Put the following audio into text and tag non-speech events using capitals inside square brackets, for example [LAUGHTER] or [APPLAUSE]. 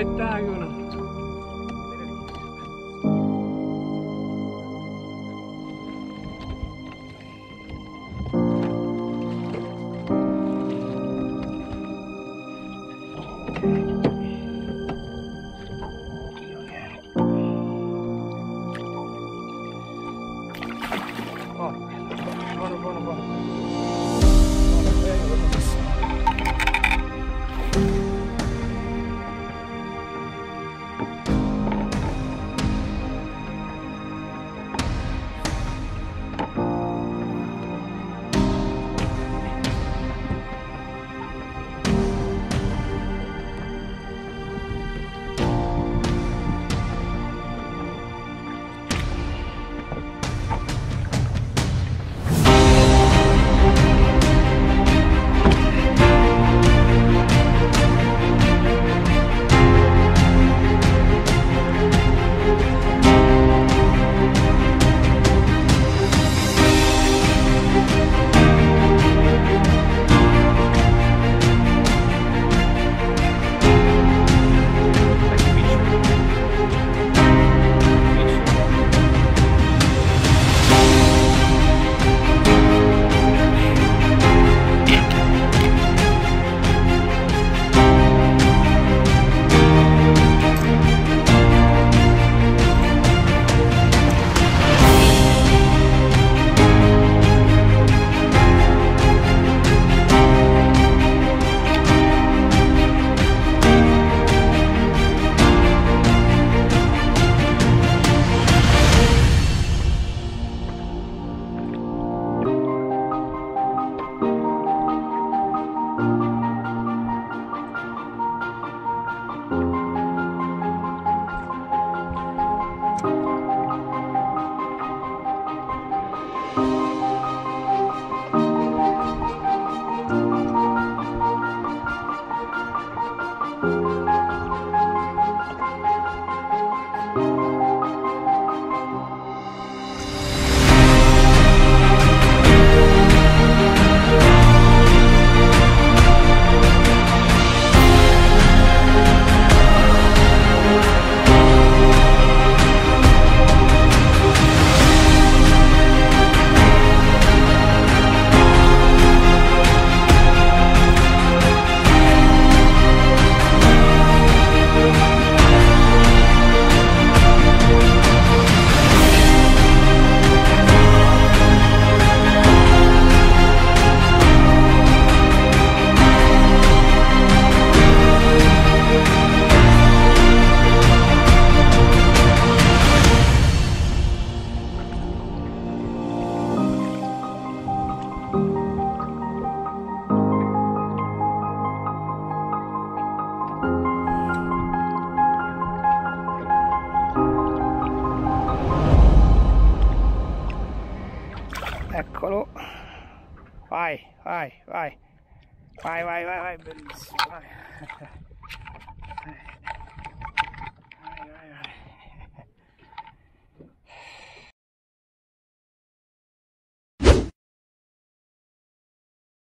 spettacolo! Buono, buono, buono. Buono, Eccolo. Vai, vai, vai. Vai, vai, vai, vai, bellissimo. Vai. [LAUGHS]